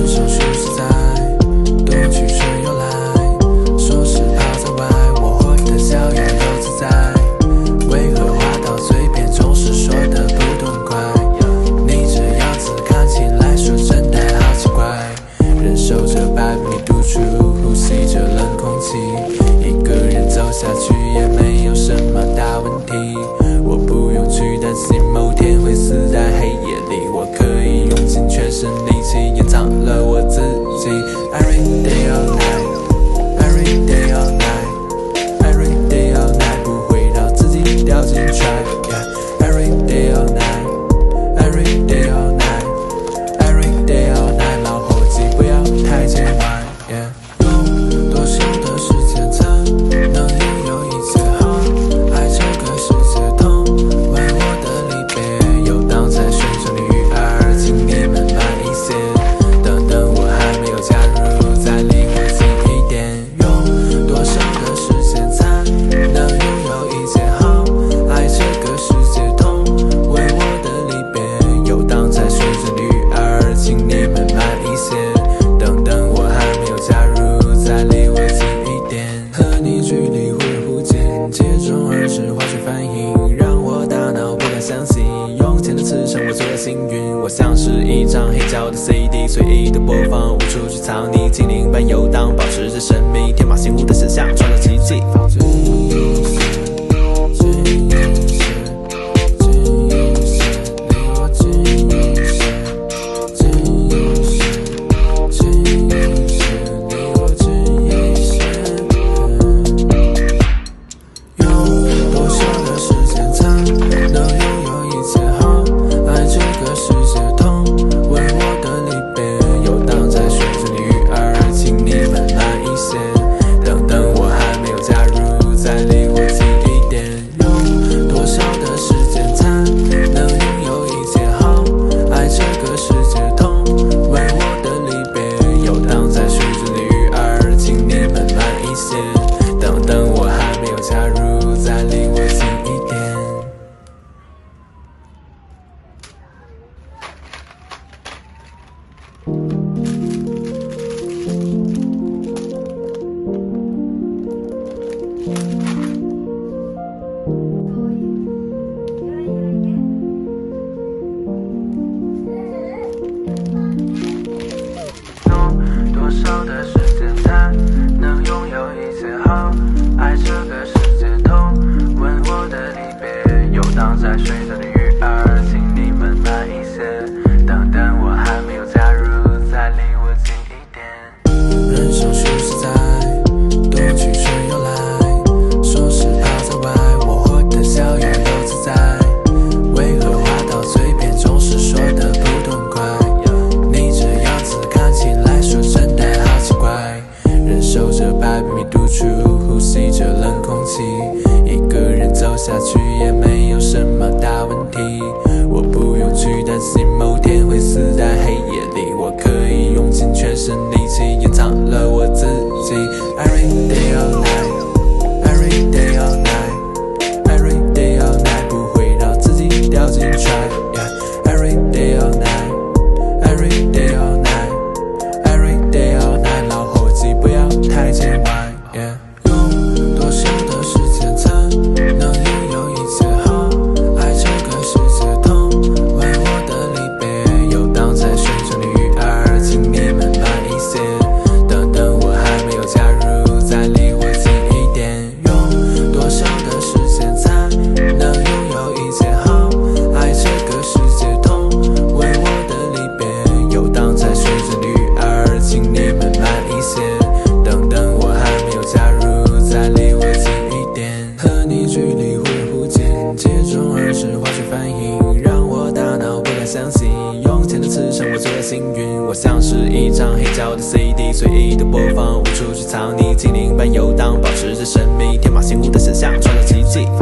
人生数十载冬去春又来。说是怕在外我活得逍遥又自在为何话到嘴边总是说的不痛快你这样子看起来说真的好奇怪。忍受着摆米独处。大脑不敢相信，用钱的磁场我做的幸运，我像是一张黑胶的 CD，随意的播放，无处去藏匿，精灵般游荡，保持着神秘，天马行空的想象。在这个世界痛吻我的离别，游荡在水中的鱼儿，请你们慢一些。当但我还没有加入，再离我近一点。人生。 찾아줄 幸运我像是一张黑胶的 cd 随意的播放无处去藏匿精灵般游荡保持着神秘天马行空的想象创造奇迹。